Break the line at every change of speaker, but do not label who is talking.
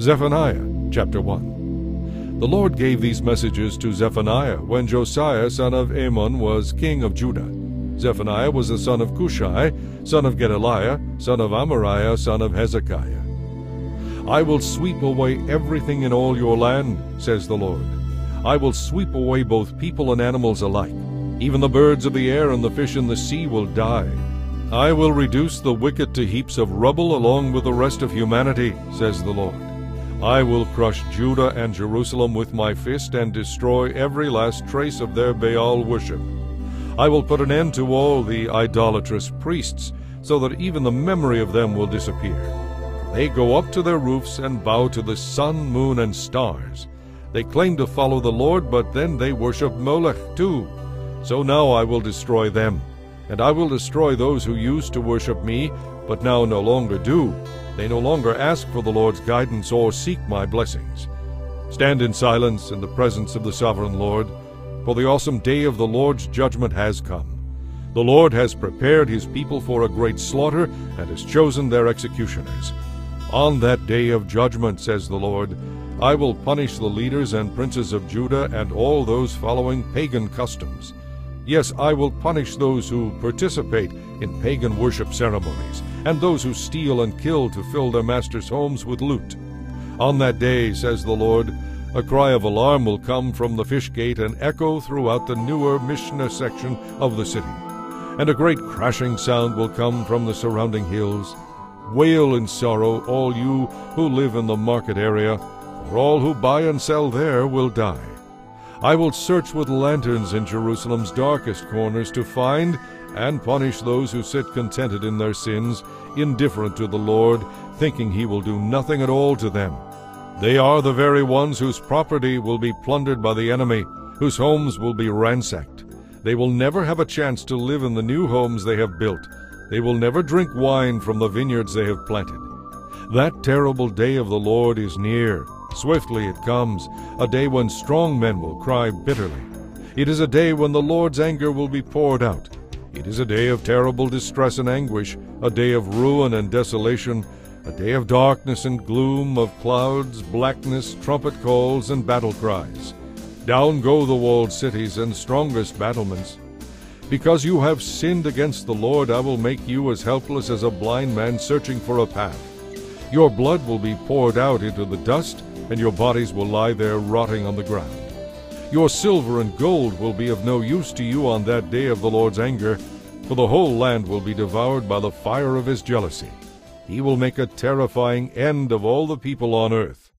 Zephaniah chapter 1 The Lord gave these messages to Zephaniah when Josiah son of Amon was king of Judah. Zephaniah was the son of Cushi, son of Gedaliah, son of Amariah, son of Hezekiah. I will sweep away everything in all your land, says the Lord. I will sweep away both people and animals alike. Even the birds of the air and the fish in the sea will die. I will reduce the wicked to heaps of rubble along with the rest of humanity, says the Lord. I will crush Judah and Jerusalem with my fist and destroy every last trace of their Baal worship. I will put an end to all the idolatrous priests, so that even the memory of them will disappear. They go up to their roofs and bow to the sun, moon, and stars. They claim to follow the Lord, but then they worship Molech too. So now I will destroy them, and I will destroy those who used to worship me, but now no longer do. They no longer ask for the Lord's guidance or seek my blessings. Stand in silence in the presence of the sovereign Lord, for the awesome day of the Lord's judgment has come. The Lord has prepared his people for a great slaughter and has chosen their executioners. On that day of judgment, says the Lord, I will punish the leaders and princes of Judah and all those following pagan customs. Yes, I will punish those who participate in pagan worship ceremonies, and those who steal and kill to fill their masters' homes with loot. On that day, says the Lord, a cry of alarm will come from the fish gate and echo throughout the newer Mishneh section of the city. And a great crashing sound will come from the surrounding hills. Wail in sorrow, all you who live in the market area, for all who buy and sell there will die. I will search with lanterns in Jerusalem's darkest corners to find and punish those who sit contented in their sins, indifferent to the Lord, thinking he will do nothing at all to them. They are the very ones whose property will be plundered by the enemy, whose homes will be ransacked. They will never have a chance to live in the new homes they have built. They will never drink wine from the vineyards they have planted. That terrible day of the Lord is near. Swiftly it comes, a day when strong men will cry bitterly. It is a day when the Lord's anger will be poured out. It is a day of terrible distress and anguish, a day of ruin and desolation, a day of darkness and gloom, of clouds, blackness, trumpet calls, and battle cries. Down go the walled cities and strongest battlements. Because you have sinned against the Lord, I will make you as helpless as a blind man searching for a path. Your blood will be poured out into the dust, and your bodies will lie there rotting on the ground. Your silver and gold will be of no use to you on that day of the Lord's anger, for the whole land will be devoured by the fire of his jealousy. He will make a terrifying end of all the people on earth.